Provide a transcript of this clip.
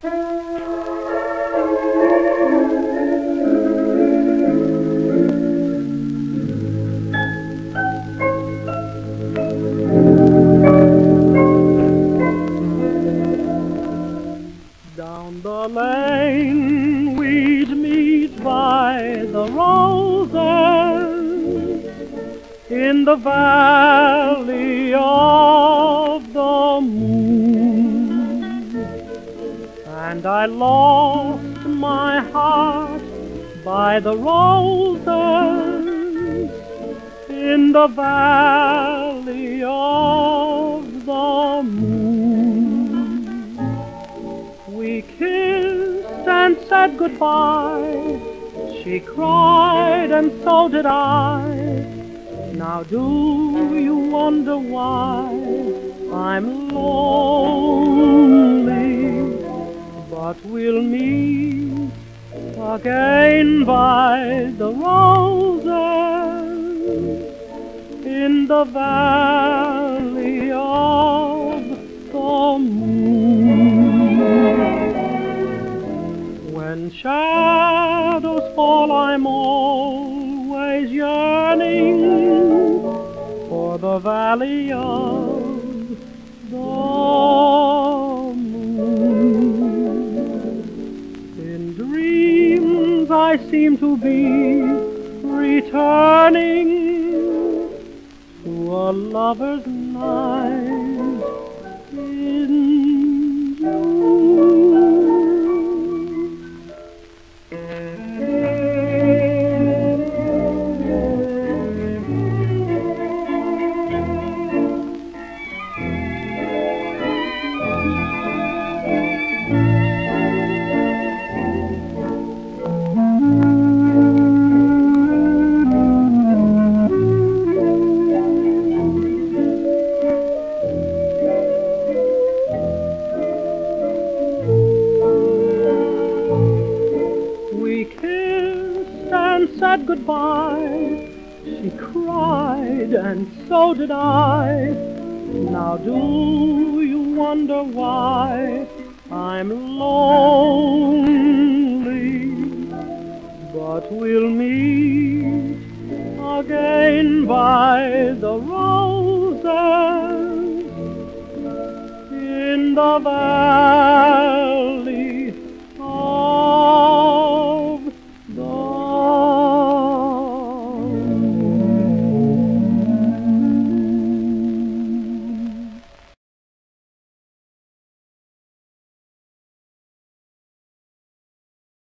Down the lane we'd meet by the roses in the valley of and I lost my heart by the roses in the valley of the moon. We kissed and said goodbye. She cried and so did I. Now do you wonder why I'm lonely? But we'll meet again by the roses in the valley of the moon. When shadows fall, I'm always yearning for the valley of the I seem to be returning to a lover's night said goodbye. She cried, and so did I. Now, do you wonder why I'm lonely? But we'll meet again by the roses in the valley